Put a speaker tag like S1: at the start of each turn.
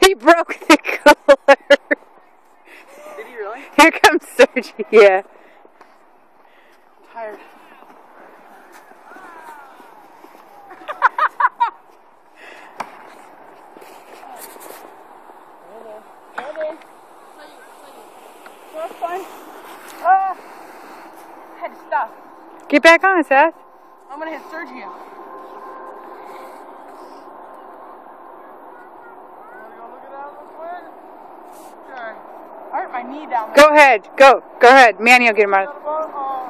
S1: he broke the cooler.
S2: Did he really?
S1: Here comes Sergi. Yeah.
S2: I'm tired. That's fine. Ah! I had to stop.
S1: Get back on, Seth.
S2: I'm gonna hit Sergio. Go look it up real quick? Sure. I hurt my knee down there.
S1: Go ahead. Go. Go ahead. Manny will get him out. of-